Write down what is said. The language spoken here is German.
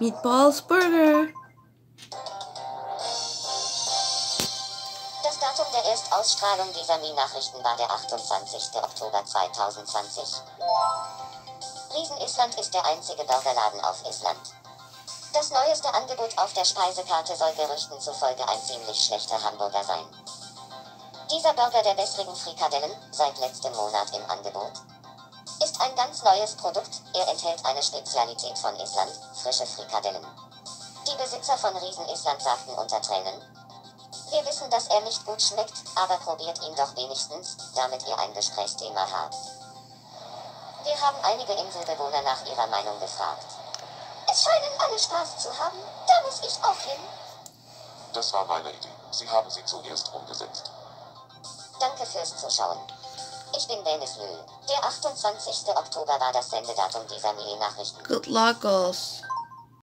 Meatballs Burger. Das Datum der Erstausstrahlung dieser Mi-Nachrichten war der 28. Oktober 2020. Riesen Island ist der einzige Burgerladen auf Island. Das neueste Angebot auf der Speisekarte soll Gerüchten zufolge ein ziemlich schlechter Hamburger sein. Dieser Burger der wässrigen Frikadellen, seit letztem Monat im Angebot, ein ganz neues Produkt, er enthält eine Spezialität von Island, frische Frikadellen. Die Besitzer von Riesen Island sagten unter Tränen, wir wissen, dass er nicht gut schmeckt, aber probiert ihn doch wenigstens, damit ihr ein Gesprächsthema habt. Wir haben einige Inselbewohner nach ihrer Meinung gefragt. Es scheinen alle Spaß zu haben, da muss ich auch hin. Das war meine Idee. Sie haben sie zuerst umgesetzt. Danke fürs Zuschauen. Ich bin Dennis Lühl. Der 28. Oktober war das Sendedatum dieser Mail-Nachrichten. Good luck, us.